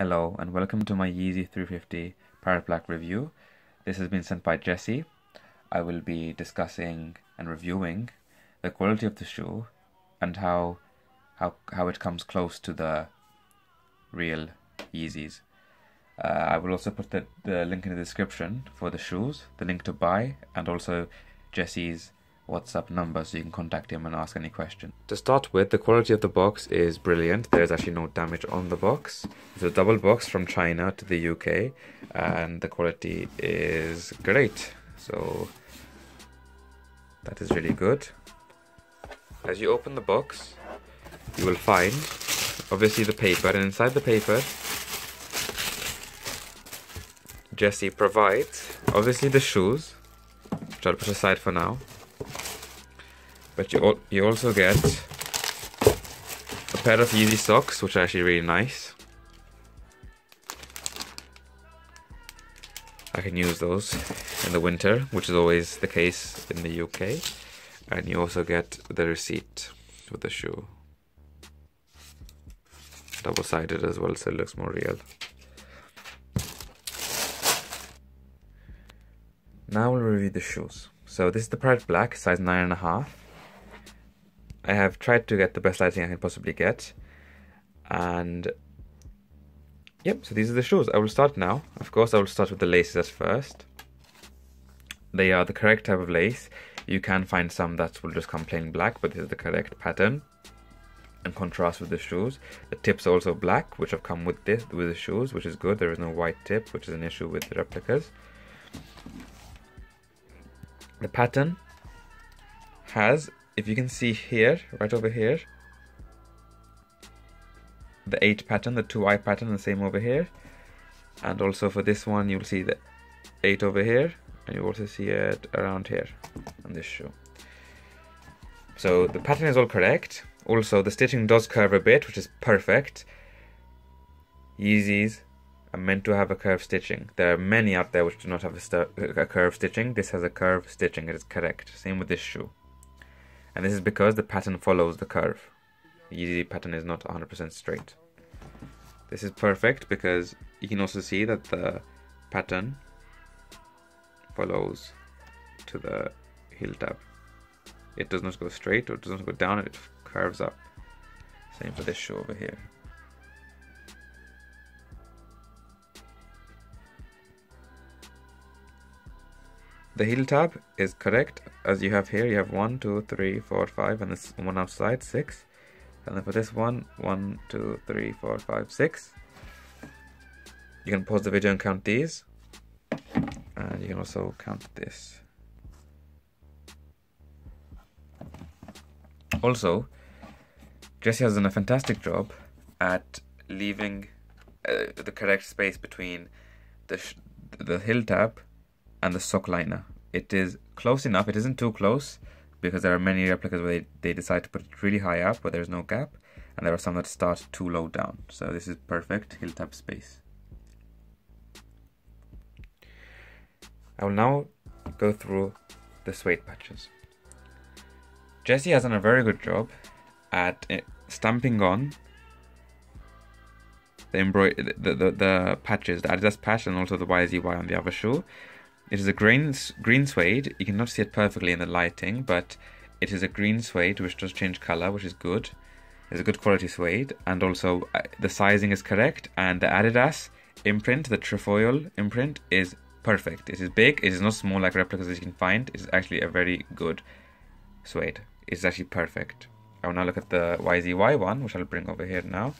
Hello and welcome to my Yeezy 350 Pirate Black review. This has been sent by Jessie. I will be discussing and reviewing the quality of the shoe and how how how it comes close to the real Yeezys. Uh, I will also put the, the link in the description for the shoes, the link to buy, and also Jessie's WhatsApp number so you can contact him and ask any question. To start with, the quality of the box is brilliant. There's actually no damage on the box. It's a double box from China to the UK, and the quality is great. So that is really good. As you open the box, you will find obviously the paper, and inside the paper Jessie provides obviously the shoes, which I'll put aside for now. But you you also get a pair of Yeezy socks, which are actually really nice. I can use those in the winter, which is always the case in the UK. And you also get the receipt with the shoe. Double-sided as well, so it looks more real. Now we'll review the shoes. So this is the Pirate Black, size 9.5. I have tried to get the best lighting I can possibly get. And yep, so these are the shoes. I will start now. Of course, I will start with the laces at first. They are the correct type of lace. You can find some that will just come plain black, but this is the correct pattern and contrast with the shoes. The tips are also black, which have come with this with the shoes, which is good. There is no white tip, which is an issue with the replicas. The pattern has, if you can see here, right over here, the 8 pattern, the 2i pattern, the same over here. And also for this one, you'll see the 8 over here, and you also see it around here on this shoe. So the pattern is all correct. Also, the stitching does curve a bit, which is perfect. Yeezys are meant to have a curve stitching. There are many out there which do not have a, a stitching. This has a curve stitching. It is correct. Same with this shoe. And this is because the pattern follows the curve. The Yeezy pattern is not 100% straight. This is perfect because you can also see that the pattern follows to the heel tab. It does not go straight or it does not go down, it curves up. Same for this shoe over here. The tab is correct as you have here. You have one, two, three, four, five, and this one outside six. And then for this one, one, two, three, four, five, six. You can pause the video and count these, and you can also count this. Also, Jessie has done a fantastic job at leaving uh, the correct space between the the tab and the sock liner. It is close enough, it isn't too close because there are many replicas where they, they decide to put it really high up where there's no gap and there are some that start too low down. So this is perfect tab space. I will now go through the suede patches. Jessie has done a very good job at eh, stamping on the, the, the, the patches, the Adidas patch and also the YZY on the other shoe. It is a green, green suede. You cannot see it perfectly in the lighting, but it is a green suede which does change color, which is good. It's a good quality suede, and also uh, the sizing is correct, and the Adidas imprint, the trefoil imprint, is perfect. It is big, it is not small like replicas as you can find. It is actually a very good suede. It's actually perfect. I will now look at the YZY one, which I'll bring over here now.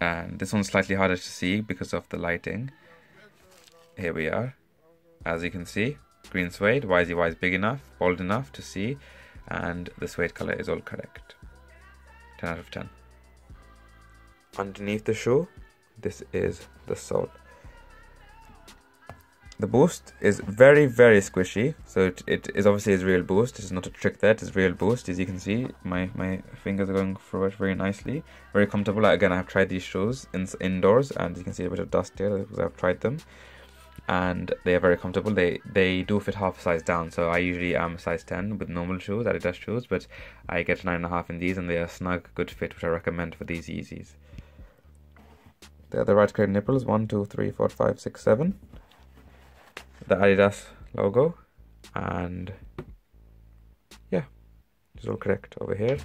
And this one's slightly harder to see because of the lighting here we are. As you can see, green suede, YZY is big enough, bold enough to see, and the suede color is all correct. 10 out of 10. Underneath the shoe, this is the sole. The boost is very, very squishy. So it, it is obviously is real boost. It's not a trick there, it's real boost. As you can see, my, my fingers are going through it very nicely. Very comfortable. Again, I've tried these shoes in, indoors and you can see a bit of dust here because I've tried them and they are very comfortable. They they do fit half a size down, so I usually am a size 10 with normal shoes, Adidas shoes, but I get 9.5 in these, and they are snug, good fit, which I recommend for these Yeezys. They're the right grade nipples One, two, three, four, five, six, seven. The Adidas logo, and yeah, it's all correct over here.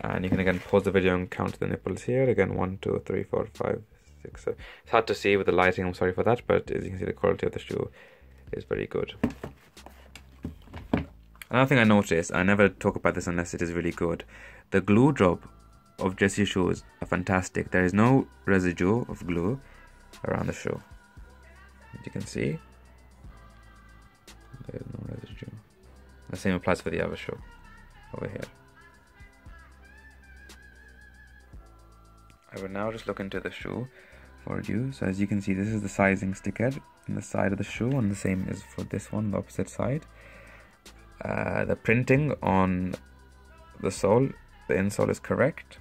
And you can again pause the video and count the nipples here again One, two, three, four, five think so. It's hard to see with the lighting, I'm sorry for that, but as you can see, the quality of the shoe is very good. Another thing I noticed, I never talk about this unless it is really good, the glue drop of Jessie's shoes are fantastic. There is no residue of glue around the shoe. As you can see, there is no residue. The same applies for the other shoe over here. I will now just look into the shoe for you. So as you can see, this is the sizing sticker in the side of the shoe, and the same is for this one, the opposite side. Uh, the printing on the sole, the insole is correct.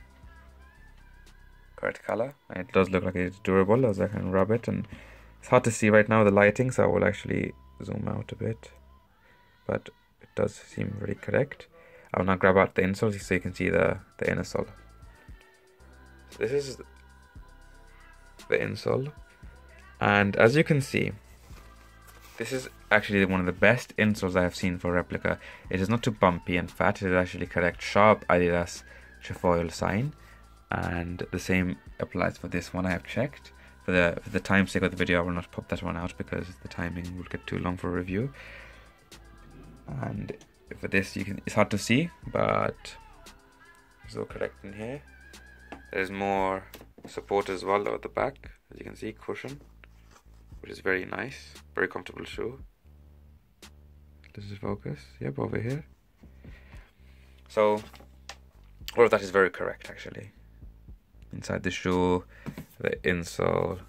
Correct color. And it does look like it's durable as I can rub it, and it's hard to see right now the lighting, so I will actually zoom out a bit. But it does seem really correct. I will now grab out the insole so you can see the, the inner sole. This is the insole. And as you can see, this is actually one of the best insoles I have seen for replica. It is not too bumpy and fat, it is actually correct sharp Adidas trefoil sign. And the same applies for this one I have checked. For the for the time sake of the video I will not pop that one out because the timing will get too long for review. And for this you can it's hard to see but it's all correct in here. There's more support as well at the back, as you can see, cushion, which is very nice, very comfortable shoe. This is focus, yep, over here. So, all of that is very correct actually. Inside the shoe, the insole,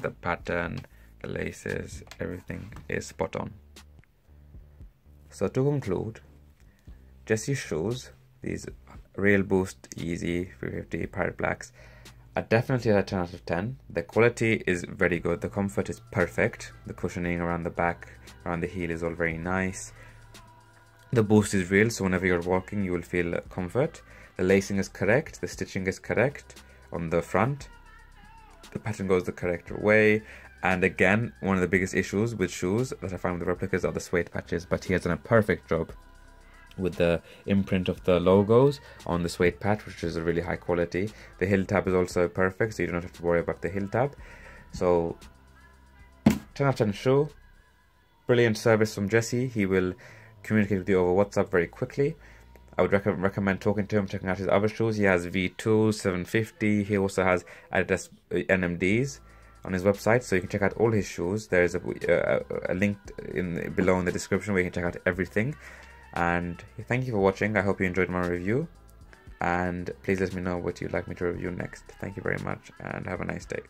the pattern, the laces, everything is spot on. So to conclude, Jessie shoes, these Real Boost Yeezy 350 Pirate Blacks are definitely a 10 out of 10. The quality is very good. The comfort is perfect. The cushioning around the back, around the heel is all very nice. The boost is real, so whenever you're walking, you will feel comfort. The lacing is correct. The stitching is correct on the front. The pattern goes the correct way. And again, one of the biggest issues with shoes that I find with the replicas are the suede patches, but he has done a perfect job with the imprint of the logos on the suede patch, which is a really high quality. The heel tab is also perfect, so you don't have to worry about the heel tab. So 10 out of 10 shoe. Brilliant service from jessie He will communicate with you over WhatsApp very quickly. I would rec recommend talking to him, checking out his other shoes. He has V2, 750. He also has Adidas uh, NMDs on his website, so you can check out all his shoes. There is a, uh, a link in below in the description where you can check out everything. And thank you for watching. I hope you enjoyed my review. And please let me know what you'd like me to review next. Thank you very much and have a nice day.